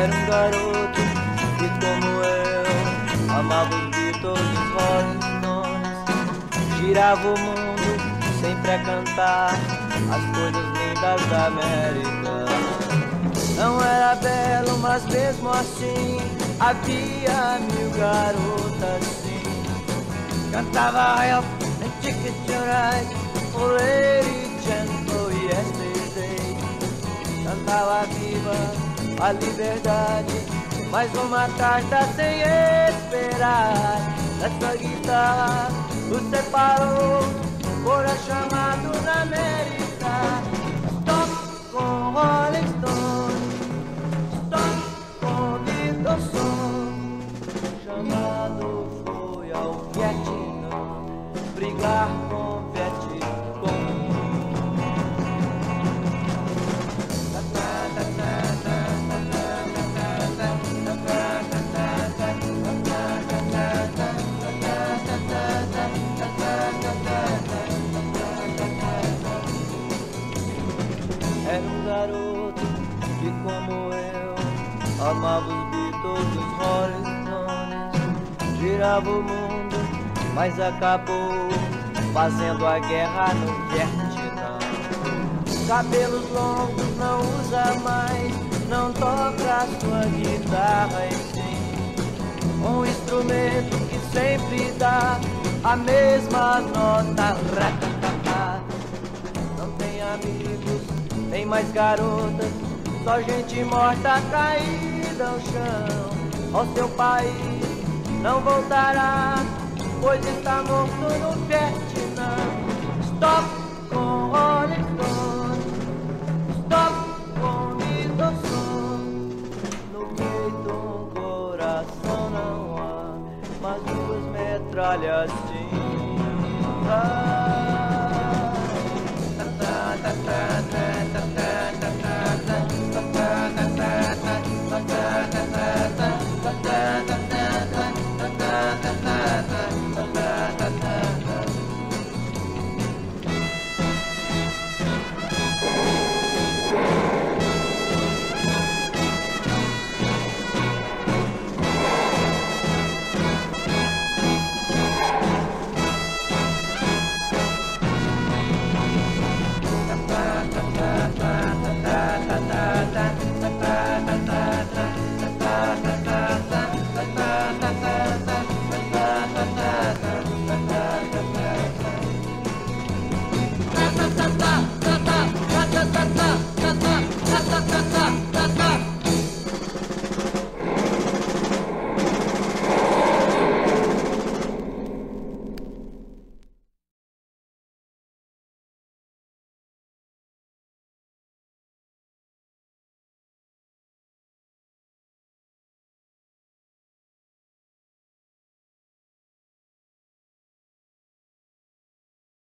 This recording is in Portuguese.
Era um garoto que, como eu, amava os Beatles os Rolling Stones. Girava o mundo sempre a cantar as coisas lindas da América. Não era belo, mas mesmo assim havia mil garotas sim. Cantava Help and Ticket to Ride, a liberdade. Mais uma carta sem esperar. Essa guitarra o separou, fora chamado na América. Stop com Rolling Stone, stop com Beatles Chamado foi ao Vietnã, brigar com Era um garoto que, como eu, amava os Beatles, os Rolling Stones, girava o mundo, mas acabou fazendo a guerra no Vietnã. Cabelos longos não usa mais, não toca sua guitarra e sim um instrumento que sempre dá a mesma nota. Não tem amigos tem mais garotas, só gente morta caída ao chão. Ao seu país não voltará, pois está morto no Vietnã. Stop com Rolling Stone, stop com Midosson. No peito um coração não há, mas duas metralhas de na na